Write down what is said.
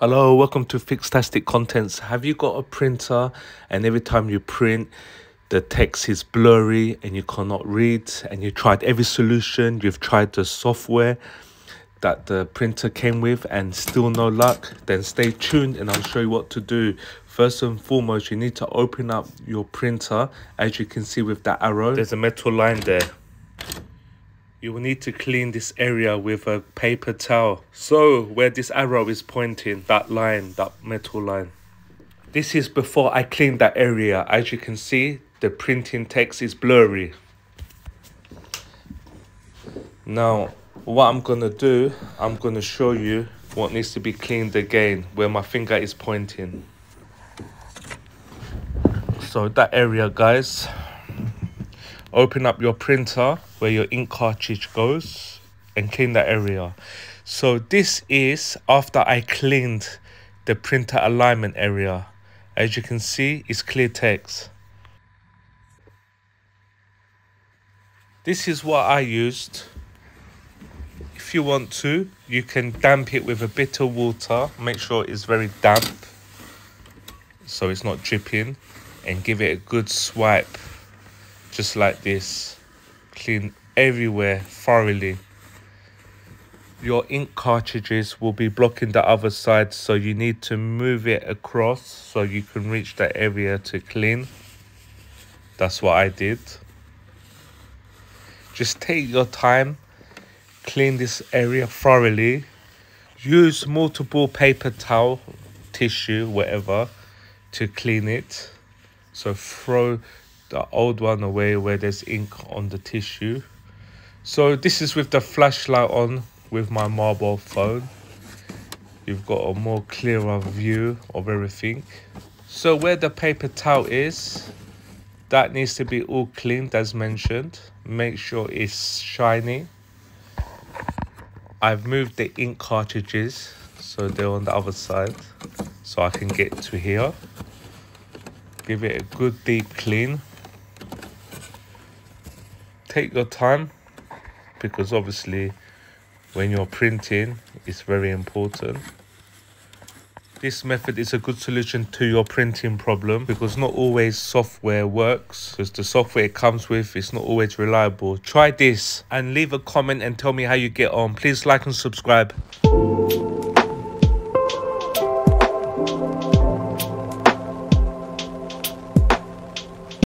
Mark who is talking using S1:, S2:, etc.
S1: Hello, welcome to FIXtastic Contents. Have you got a printer and every time you print, the text is blurry and you cannot read and you tried every solution, you've tried the software that the printer came with and still no luck, then stay tuned and I'll show you what to do. First and foremost, you need to open up your printer. As you can see with that arrow, there's a metal line there you will need to clean this area with a paper towel. So where this arrow is pointing, that line, that metal line. This is before I clean that area. As you can see, the printing text is blurry. Now, what I'm gonna do, I'm gonna show you what needs to be cleaned again, where my finger is pointing. So that area, guys, open up your printer where your ink cartridge goes and clean that area. So this is after I cleaned the printer alignment area. As you can see, it's clear text. This is what I used. If you want to, you can damp it with a bit of water. Make sure it's very damp so it's not dripping and give it a good swipe just like this clean everywhere thoroughly. Your ink cartridges will be blocking the other side so you need to move it across so you can reach that area to clean. That's what I did. Just take your time clean this area thoroughly. Use multiple paper towel tissue whatever to clean it. So throw the old one away where there's ink on the tissue. So this is with the flashlight on with my mobile phone. You've got a more clearer view of everything. So where the paper towel is, that needs to be all cleaned as mentioned. Make sure it's shiny. I've moved the ink cartridges so they're on the other side so I can get to here. Give it a good deep clean take your time because obviously when you're printing it's very important. This method is a good solution to your printing problem because not always software works because the software it comes with is not always reliable. Try this and leave a comment and tell me how you get on. Please like and subscribe